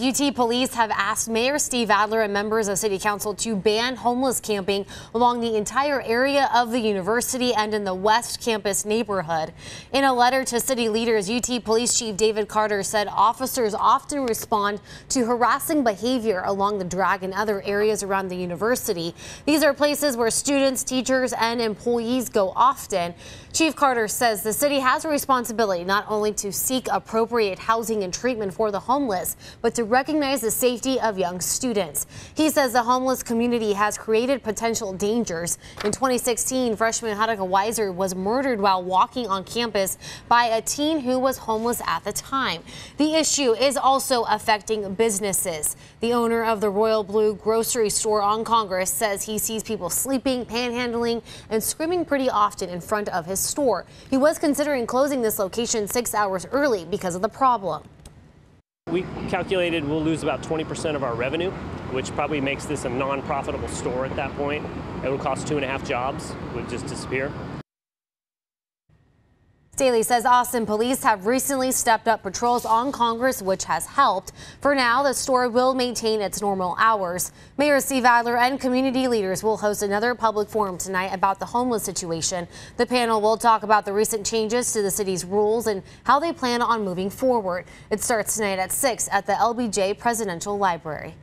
UT police have asked Mayor Steve Adler and members of City Council to ban homeless camping along the entire area of the university and in the West Campus neighborhood. In a letter to city leaders, UT Police Chief David Carter said officers often respond to harassing behavior along the drag and other areas around the university. These are places where students, teachers, and employees go often. Chief Carter says the city has a responsibility not only to seek appropriate housing and treatment for the homeless, but to recognize the safety of young students. He says the homeless community has created potential dangers. In 2016, freshman Haruka Weiser was murdered while walking on campus by a teen who was homeless at the time. The issue is also affecting businesses. The owner of the Royal Blue grocery store on Congress says he sees people sleeping, panhandling, and screaming pretty often in front of his store. He was considering closing this location six hours early because of the problem. We calculated we'll lose about 20% of our revenue, which probably makes this a non-profitable store at that point. It would cost two and a half jobs, would just disappear. Staley says Austin police have recently stepped up patrols on Congress, which has helped. For now, the store will maintain its normal hours. Mayor Steve Adler and community leaders will host another public forum tonight about the homeless situation. The panel will talk about the recent changes to the city's rules and how they plan on moving forward. It starts tonight at 6 at the LBJ Presidential Library.